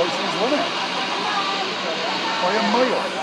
stations, wasn't it? By a mile.